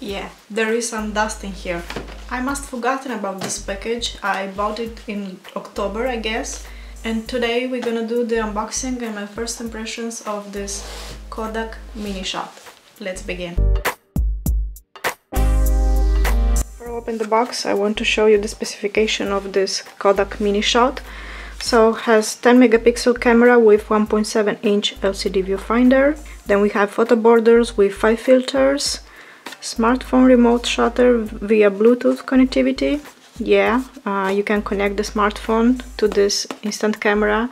Yeah, there is some dust in here. I must forgotten about this package. I bought it in October, I guess. And today we're gonna do the unboxing and my first impressions of this Kodak Mini Shot. Let's begin. Before I open the box, I want to show you the specification of this Kodak Mini Shot. So has 10 megapixel camera with 1.7 inch LCD viewfinder. Then we have photo borders with 5 filters, smartphone remote shutter via Bluetooth connectivity. Yeah, uh, you can connect the smartphone to this instant camera.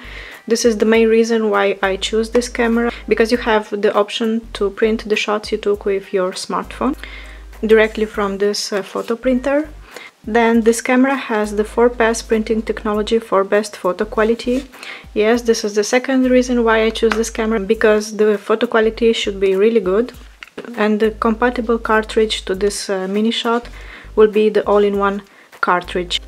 This is the main reason why I choose this camera, because you have the option to print the shots you took with your smartphone directly from this uh, photo printer. Then this camera has the 4-pass printing technology for best photo quality. Yes, this is the second reason why I choose this camera, because the photo quality should be really good and the compatible cartridge to this uh, mini shot will be the all-in-one cartridge.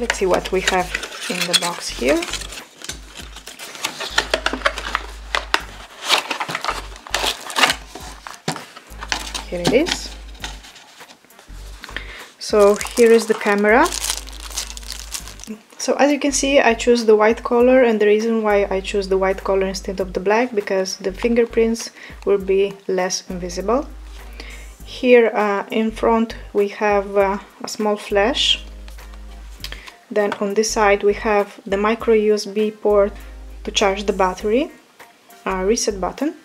Let's see what we have in the box here. Here it is. So here is the camera so as you can see I choose the white color and the reason why I choose the white color instead of the black because the fingerprints will be less invisible. Here uh, in front we have uh, a small flash. Then on this side we have the micro USB port to charge the battery, a reset button.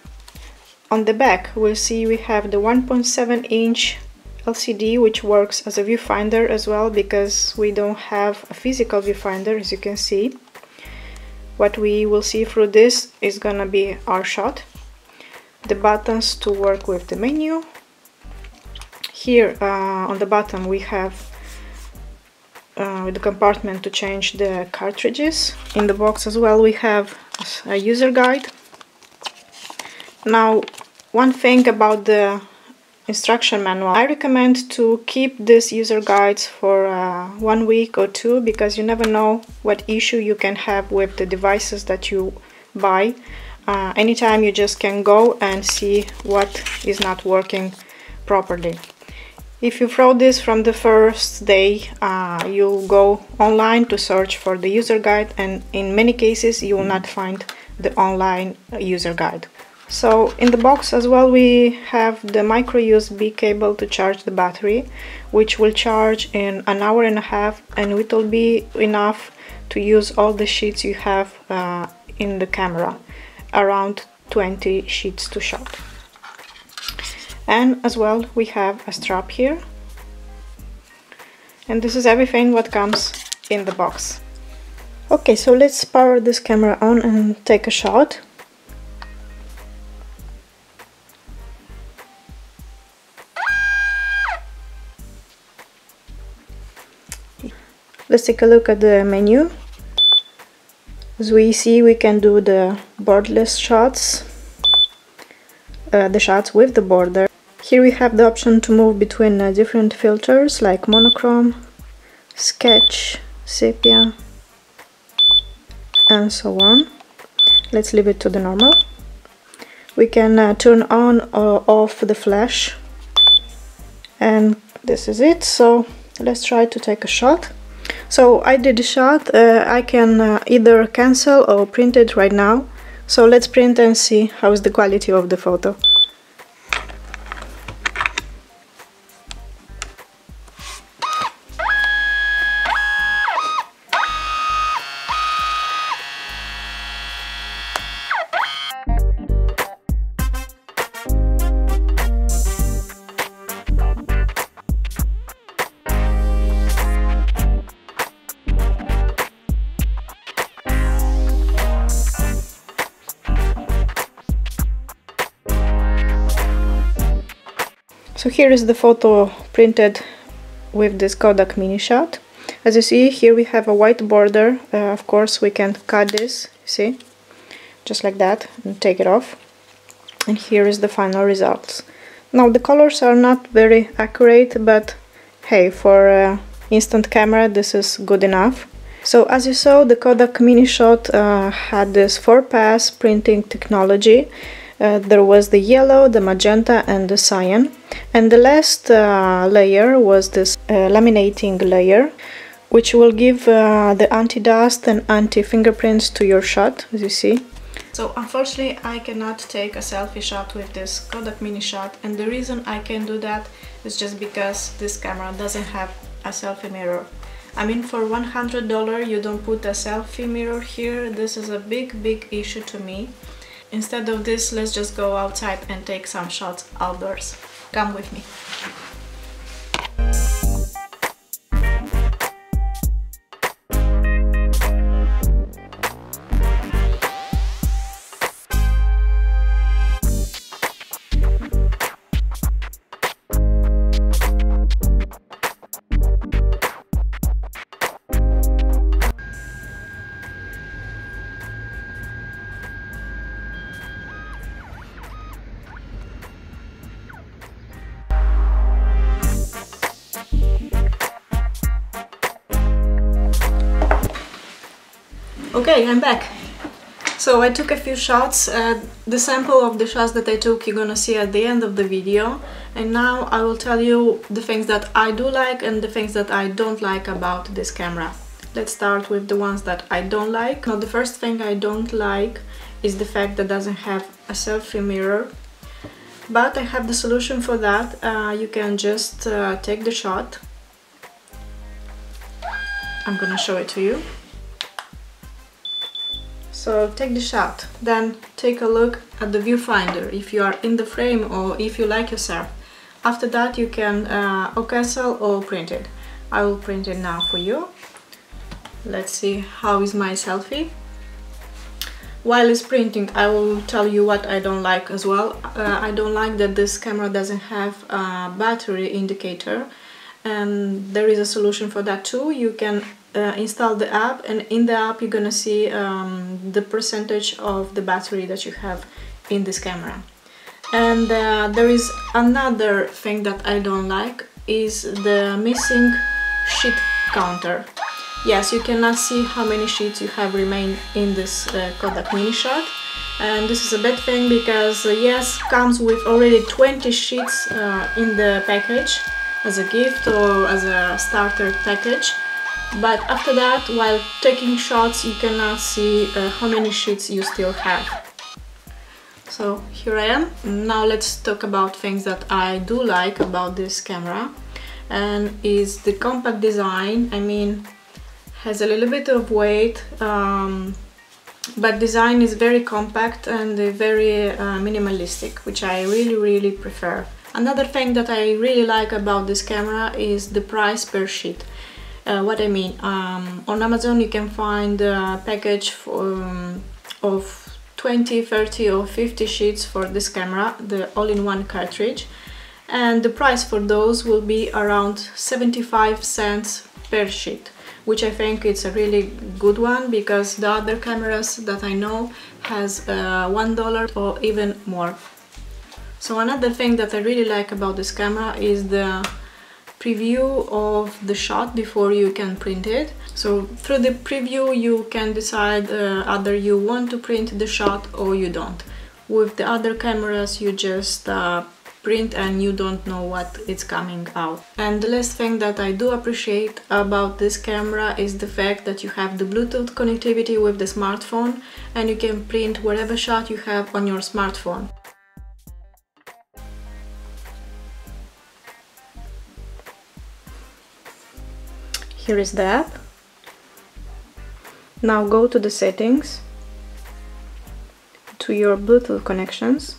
On the back we'll see we have the 1.7 inch LCD which works as a viewfinder as well because we don't have a physical viewfinder as you can see. What we will see through this is gonna be our shot. The buttons to work with the menu. Here uh, on the bottom we have uh, the compartment to change the cartridges. In the box as well we have a user guide. Now one thing about the instruction manual. I recommend to keep these user guides for uh, one week or two because you never know what issue you can have with the devices that you buy. Uh, anytime you just can go and see what is not working properly. If you throw this from the first day, uh, you'll go online to search for the user guide and in many cases you will not find the online user guide. So in the box as well we have the micro USB cable to charge the battery which will charge in an hour and a half and it will be enough to use all the sheets you have uh, in the camera around 20 sheets to shot and as well we have a strap here. And this is everything what comes in the box. Okay so let's power this camera on and take a shot let's take a look at the menu. As we see we can do the borderless shots uh, the shots with the border. Here we have the option to move between uh, different filters like monochrome sketch sepia and so on. Let's leave it to the normal. We can uh, turn on or off the flash. And this is it. So let's try to take a shot so I did a shot, uh, I can uh, either cancel or print it right now. So let's print and see how is the quality of the photo. So here is the photo printed with this Kodak mini shot. As you see here we have a white border, uh, of course we can cut this, see, just like that and take it off. And here is the final results. Now the colors are not very accurate but hey for uh, instant camera this is good enough. So as you saw, the Kodak Mini Shot uh, had this four-pass printing technology. Uh, there was the yellow, the magenta and the cyan. And the last uh, layer was this uh, laminating layer, which will give uh, the anti-dust and anti-fingerprints to your shot, as you see. So unfortunately I cannot take a selfie shot with this Kodak Mini Shot and the reason I can do that is just because this camera doesn't have a selfie mirror. I mean for $100 you don't put a selfie mirror here, this is a big big issue to me. Instead of this let's just go outside and take some shots outdoors. Come with me. Okay, I'm back. So I took a few shots. Uh, the sample of the shots that I took you're gonna see at the end of the video. And now I will tell you the things that I do like and the things that I don't like about this camera. Let's start with the ones that I don't like. Now the first thing I don't like is the fact that doesn't have a selfie mirror. But I have the solution for that. Uh, you can just uh, take the shot. I'm gonna show it to you. So take the shot, then take a look at the viewfinder if you are in the frame or if you like yourself. After that you can uh, or cancel or print it. I will print it now for you. Let's see how is my selfie. While it's printing I will tell you what I don't like as well. Uh, I don't like that this camera doesn't have a battery indicator and there is a solution for that too. You can uh, install the app and in the app you're gonna see um, the percentage of the battery that you have in this camera. And uh, there is another thing that I don't like is the missing sheet counter. Yes you cannot see how many sheets you have remained in this uh, Kodak mini shot. And this is a bad thing because uh, yes comes with already 20 sheets uh, in the package as a gift or as a starter package but after that while taking shots you cannot see uh, how many sheets you still have. So here I am. Now let's talk about things that I do like about this camera and is the compact design. I mean has a little bit of weight um, but design is very compact and very uh, minimalistic which I really really prefer. Another thing that I really like about this camera is the price per sheet uh, what I mean, um, on Amazon you can find a package for, um, of 20, 30 or 50 sheets for this camera, the all-in-one cartridge and the price for those will be around 75 cents per sheet which I think it's a really good one because the other cameras that I know has uh, one dollar or even more. So another thing that I really like about this camera is the preview of the shot before you can print it. So through the preview you can decide uh, either you want to print the shot or you don't. With the other cameras you just uh, print and you don't know what is coming out. And the last thing that I do appreciate about this camera is the fact that you have the Bluetooth connectivity with the smartphone and you can print whatever shot you have on your smartphone. Here is the app now go to the settings to your Bluetooth connections.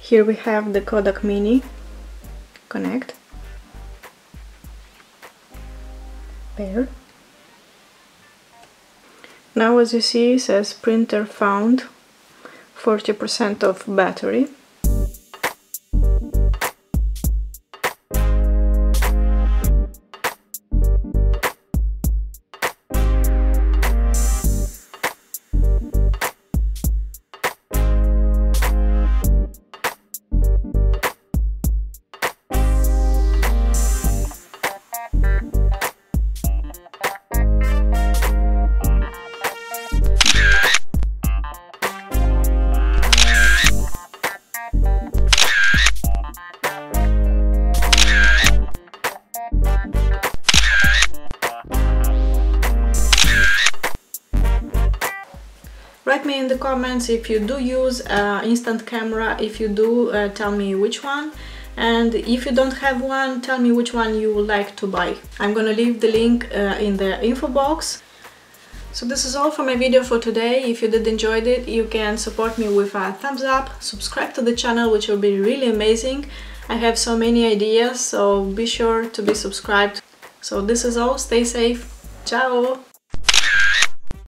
Here we have the Kodak Mini connect. There. Now as you see says printer found 40% of battery write me in the comments if you do use uh, instant camera if you do uh, tell me which one and if you don't have one tell me which one you would like to buy I'm gonna leave the link uh, in the info box so this is all for my video for today. If you did enjoyed it, you can support me with a thumbs up, subscribe to the channel, which will be really amazing. I have so many ideas, so be sure to be subscribed. So this is all, stay safe, ciao!